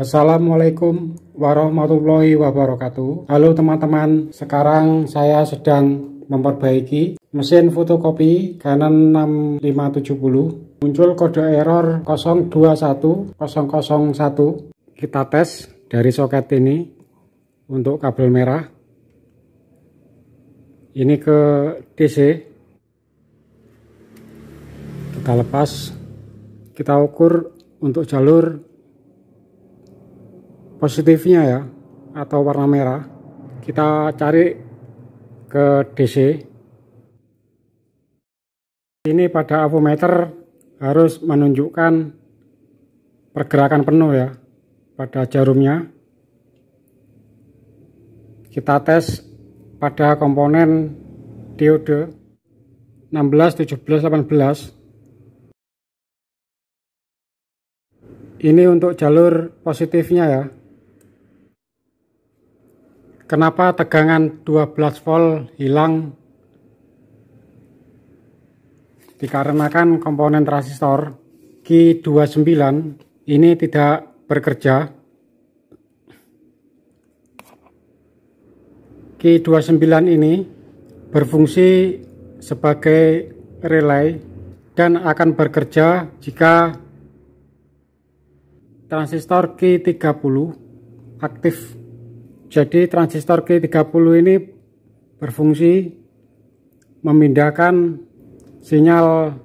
Assalamualaikum warahmatullahi wabarakatuh. Halo teman-teman Sekarang saya sedang memperbaiki mesin fotokopi Canon 6570 Muncul kode error 021001 Kita tes dari soket ini Untuk kabel merah. Ini ke DC Kita lepas. Kita ukur untuk jalur positifnya ya atau warna merah kita cari ke DC ini pada avometer harus menunjukkan pergerakan penuh ya pada jarumnya. Kita tes pada komponen diode 16, 17, 18 ini untuk jalur positifnya ya Kenapa tegangan 12 volt hilang? Dikarenakan komponen transistor Q29 ini tidak bekerja. Q29 ini berfungsi sebagai relay dan akan bekerja jika transistor Q30 aktif jadi transistor Q30 ini berfungsi memindahkan sinyal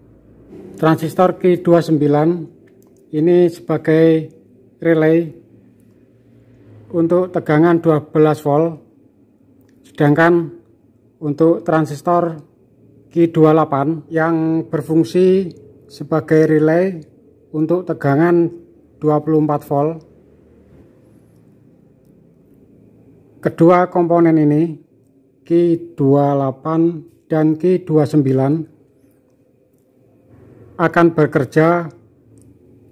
transistor Q29 ini sebagai relay untuk tegangan 12 volt sedangkan untuk transistor Q28 yang berfungsi sebagai relay untuk tegangan 24 volt Kedua komponen ini, Q28 dan Q29 akan bekerja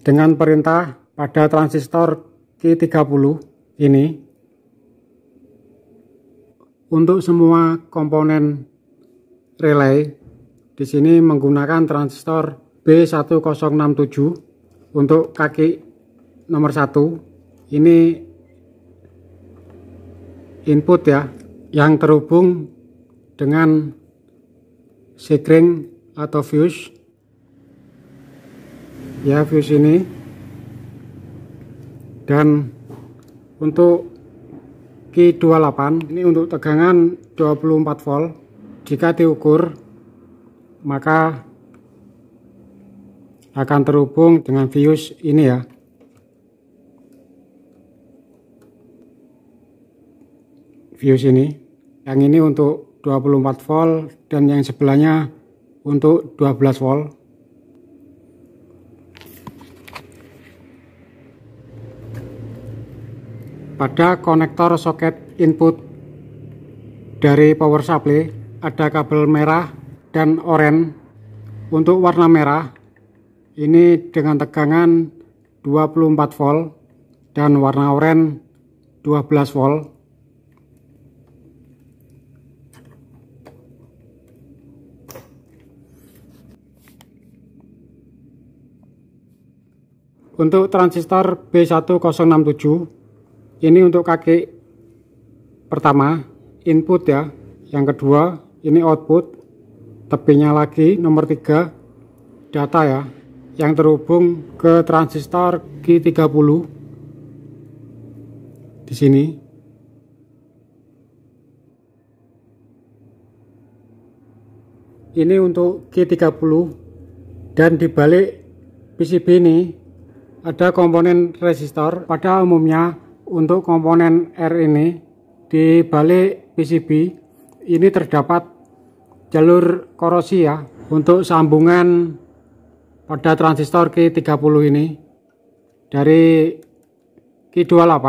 dengan perintah pada transistor Q30 ini untuk semua komponen relay. Di sini menggunakan transistor B1067 untuk kaki nomor satu. Ini input ya yang terhubung dengan sekring atau fuse. Ya fuse ini. Dan untuk Q28 ini untuk tegangan 24 volt. Jika diukur maka akan terhubung dengan fuse ini ya fuse ini. Yang ini untuk 24 volt dan yang sebelahnya untuk 12 volt. Pada konektor soket input dari power supply ada kabel merah dan oranye. Untuk warna merah ini dengan tegangan 24 volt dan warna oranye 12 volt Untuk transistor B1067 ini untuk kaki pertama input ya. Yang kedua ini output. Tepinya lagi nomor 3 data ya yang terhubung ke transistor Q30 di sini. Ini untuk Q30 dan dibalik PCB ini ada komponen resistor pada umumnya untuk komponen R ini di balik PCB ini terdapat jalur korosi ya untuk sambungan pada transistor Q30 ini dari Q28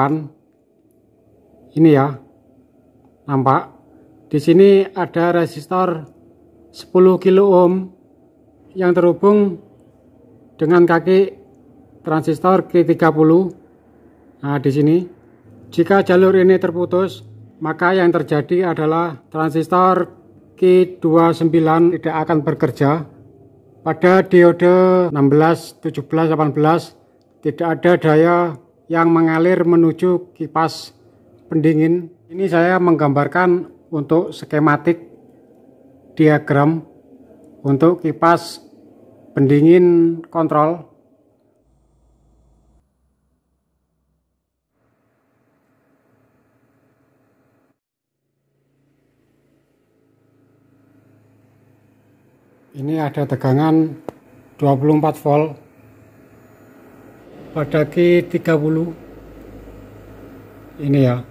ini ya nampak. Di sini ada resistor 10 kilo ohm yang terhubung dengan kaki transistor Q30. Nah, di sini jika jalur ini terputus, maka yang terjadi adalah transistor Q29 tidak akan bekerja. Pada diode 16, 17, 18 tidak ada daya yang mengalir menuju kipas pendingin. Ini saya menggambarkan untuk skematik diagram untuk kipas pendingin kontrol ini ada tegangan 24 volt. Pada Q30 ini ya.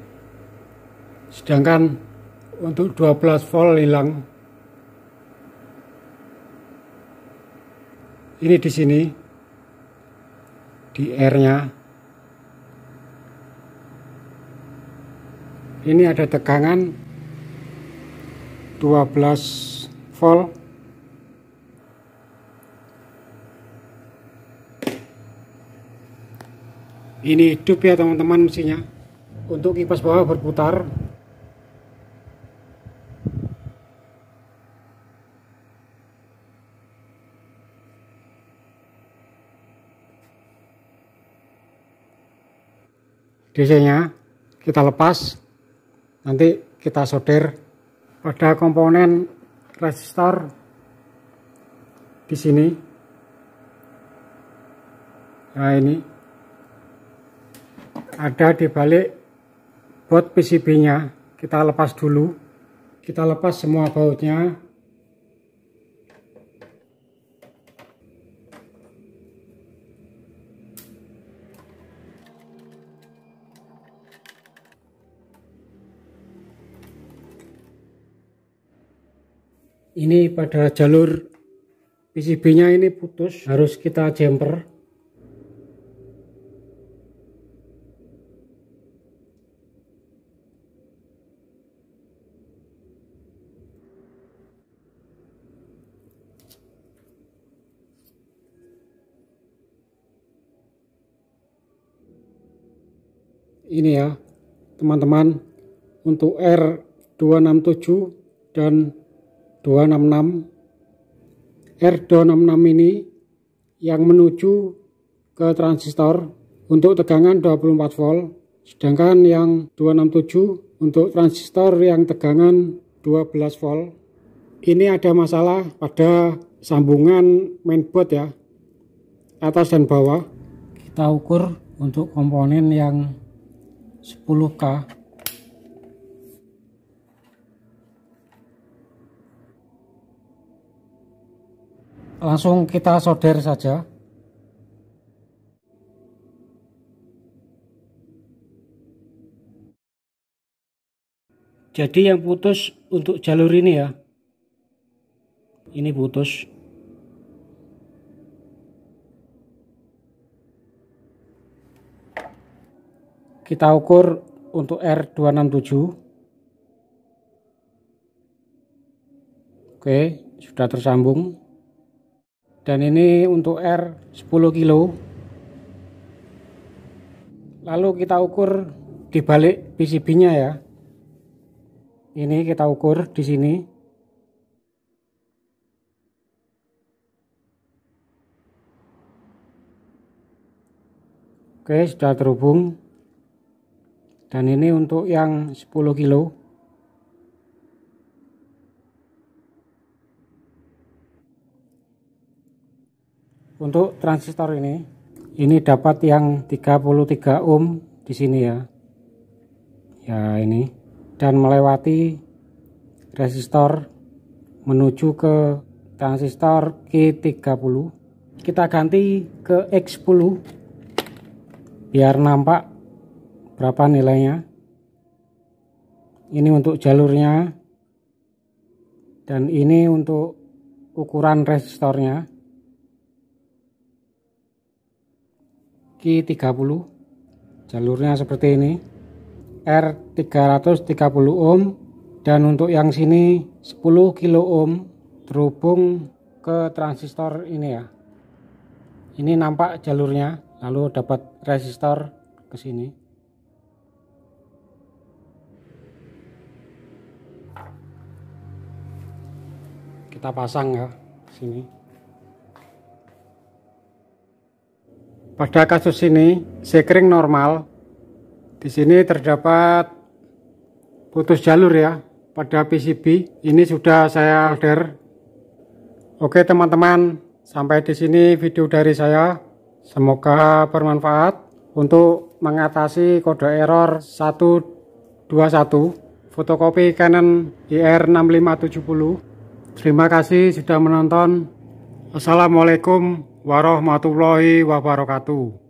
Sedangkan untuk 12 volt hilang. Ini di sini. Di R nya ini ada tegangan 12 volt ini hidup ya teman-teman mesinnya untuk kipas bawah berputar. DC nya kita lepas. Nanti kita solder pada komponen resistor di sini. Nah ini ada di balik bot PCB nya kita lepas dulu. Kita lepas semua bautnya. Ini pada jalur PCB nya ini putus. Harus kita jumper ini ya teman-teman untuk R267 dan 266 R266 ini yang menuju ke transistor untuk tegangan 24 volt sedangkan yang 267 untuk transistor yang tegangan 12 volt. Ini ada masalah pada sambungan mainboard ya atas dan bawah. Kita ukur untuk komponen yang 10k langsung kita solder saja. Jadi yang putus untuk jalur ini ya. Ini putus kita ukur untuk R267 oke sudah tersambung. Dan ini untuk R 10 kilo. Lalu kita ukur di balik PCB nya ya. Ini kita ukur di sini. Oke sudah terhubung dan ini untuk yang 10 kilo. Untuk transistor ini ini dapat yang 33 ohm di sini ya. Ya ini. Dan melewati resistor menuju ke transistor Q30 kita ganti ke X10 biar nampak berapa nilainya? Ini untuk jalurnya. Dan ini untuk ukuran resistornya. Q30 jalurnya seperti ini. R330 ohm dan untuk yang sini 10 kilo ohm terhubung ke transistor ini ya. Ini nampak jalurnya lalu dapat resistor ke sini kita pasang ya sini pada kasus ini sekring normal. Di sini terdapat putus jalur ya pada PCB. Ini sudah saya order. Oke teman-teman, sampai di sini video dari saya. Semoga bermanfaat untuk mengatasi kode error 121 fotokopi Canon IR6570. Terima kasih sudah menonton. Assalamualaikum warahmatullahi wabarakatuh.